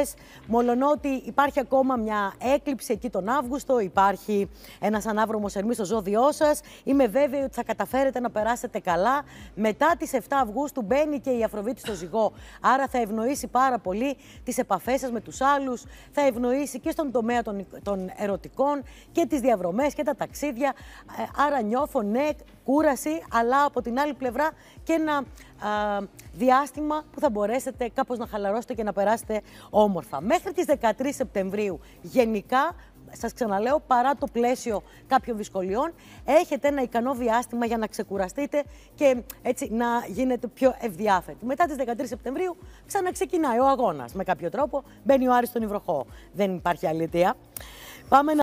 ώρες, μολονότι υπάρχει ακόμα μια έκλειψη εκεί τον Αύγουστο, υπάρχει ένας ανάβρομος ερμή στο ζώδιό σας. Είμαι βέβαιη ότι θα καταφέρετε να περάσετε καλά. Μετά τις 7 Αυγούστου μπαίνει και η Αφροδίτη στο ζυγό, άρα θα ευνοήσει πάρα πολύ τις επαφές σας με τους άλλους, θα ευνοήσει και στον τομέα των, των ερωτικών και τις διαβρομές και τα ταξίδια. Ε, άρα νιώθω ναι, κούραση, αλλά από την άλλη πλευρά και ένα α, διάστημα που θα μπορέσετε κάπως να χαλαρώσετε και να περάσετε όμορφα. Μέχρι τις 13 Σεπτεμβρίου γενικά σας ξαναλέω, παρά το πλαίσιο κάποιων δυσκολιών, έχετε ένα ικανό διάστημα για να ξεκουραστείτε και έτσι να γίνετε πιο ευδιάθετοι. Μετά τις 13 Σεπτεμβρίου ξαναξεκινάει ο αγώνας με κάποιο τρόπο, μπαίνει ο Άρης στον Ιβροχό. Δεν υπάρχει αλήθεια. Πάμε να